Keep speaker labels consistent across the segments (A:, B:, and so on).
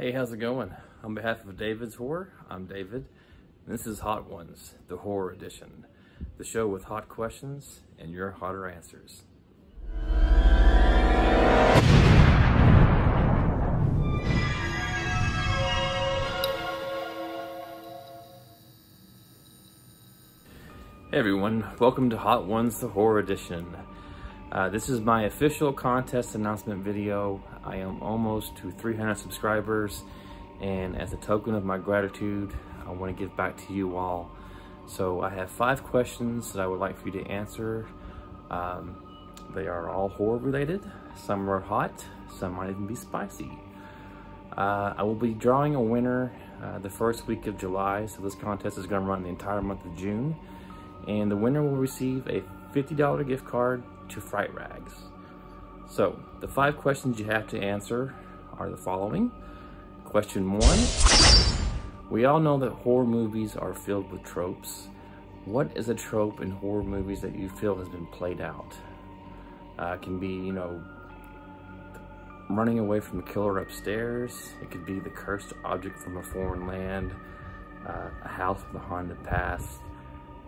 A: Hey, how's it going? On behalf of David's Horror, I'm David. And this is Hot Ones, the Horror Edition, the show with hot questions and your hotter answers. Hey everyone, welcome to Hot Ones, the Horror Edition. Uh, this is my official contest announcement video. I am almost to 300 subscribers and as a token of my gratitude, I want to give back to you all. So I have five questions that I would like for you to answer. Um, they are all horror related. Some are hot, some might even be spicy. Uh, I will be drawing a winner uh, the first week of July, so this contest is going to run the entire month of June and the winner will receive a $50 gift card to Fright Rags. So, the five questions you have to answer are the following. Question one, we all know that horror movies are filled with tropes. What is a trope in horror movies that you feel has been played out? Uh, it can be, you know, running away from a killer upstairs. It could be the cursed object from a foreign land, uh, a house a haunted past,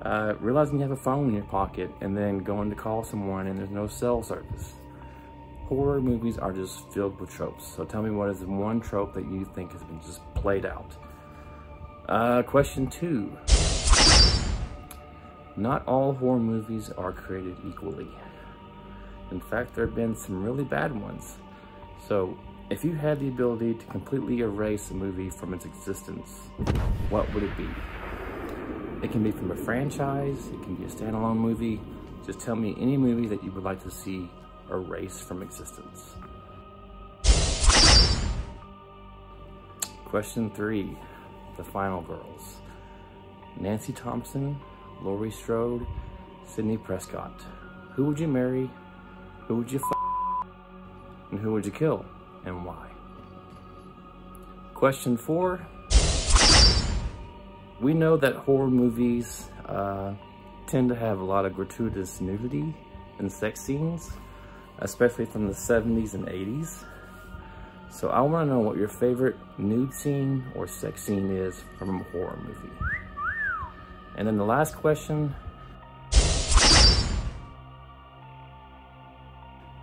A: uh, realizing you have a phone in your pocket and then going to call someone and there's no cell service. Horror movies are just filled with tropes. So tell me what is one trope that you think has been just played out? Uh, question two. Not all horror movies are created equally. In fact, there have been some really bad ones. So if you had the ability to completely erase a movie from its existence, what would it be? It can be from a franchise, it can be a standalone movie. Just tell me any movie that you would like to see erased from existence. Question three, the final girls. Nancy Thompson, Laurie Strode, Sidney Prescott. Who would you marry? Who would you And who would you kill? And why? Question four, we know that horror movies uh, tend to have a lot of gratuitous nudity and sex scenes, especially from the 70s and 80s. So I want to know what your favorite nude scene or sex scene is from a horror movie. And then the last question,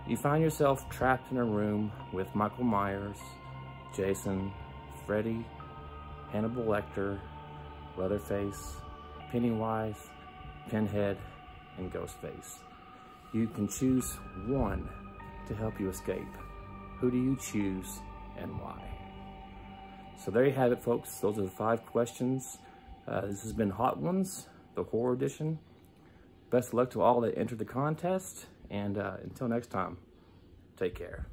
A: you find yourself trapped in a room with Michael Myers, Jason, Freddy, Hannibal Lecter, Leatherface, Pennywise, Pinhead, and Ghostface. You can choose one to help you escape. Who do you choose and why? So there you have it, folks. Those are the five questions. Uh, this has been Hot Ones, the horror edition. Best of luck to all that entered the contest. And uh, until next time, take care.